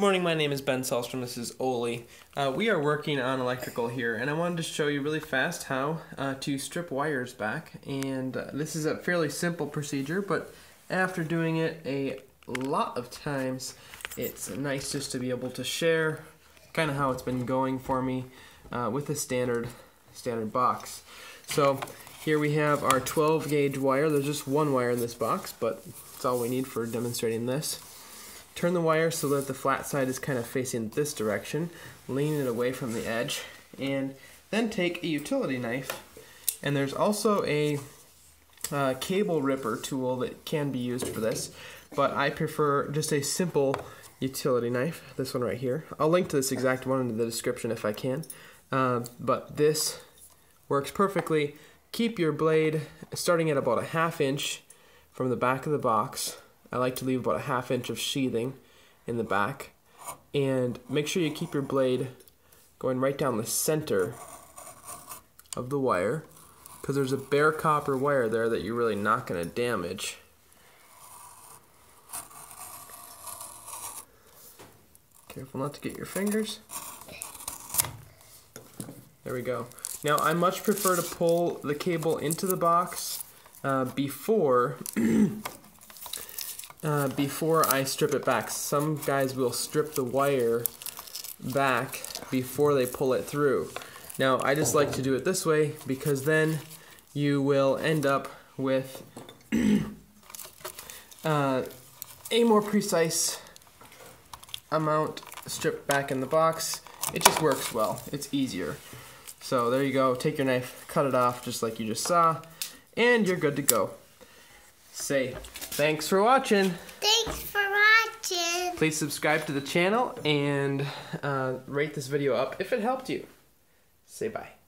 Good morning, my name is Ben Sahlstrom. This is Oli. Uh, we are working on electrical here, and I wanted to show you really fast how uh, to strip wires back. And uh, this is a fairly simple procedure, but after doing it a lot of times, it's nice just to be able to share kind of how it's been going for me uh, with a standard standard box. So here we have our 12 gauge wire. There's just one wire in this box, but it's all we need for demonstrating this. Turn the wire so that the flat side is kind of facing this direction. Lean it away from the edge. And then take a utility knife. And there's also a uh, cable ripper tool that can be used for this. But I prefer just a simple utility knife. This one right here. I'll link to this exact one in the description if I can. Uh, but this works perfectly. Keep your blade starting at about a half inch from the back of the box I like to leave about a half inch of sheathing in the back. And make sure you keep your blade going right down the center of the wire because there's a bare copper wire there that you're really not going to damage. Careful not to get your fingers. There we go. Now I much prefer to pull the cable into the box uh, before uh, before I strip it back. Some guys will strip the wire back before they pull it through. Now, I just like to do it this way because then you will end up with uh, a more precise amount stripped back in the box. It just works well. It's easier. So there you go. Take your knife, cut it off just like you just saw, and you're good to go. Say Thanks for watching. Thanks for watching. Please subscribe to the channel and uh, rate this video up if it helped you. Say bye.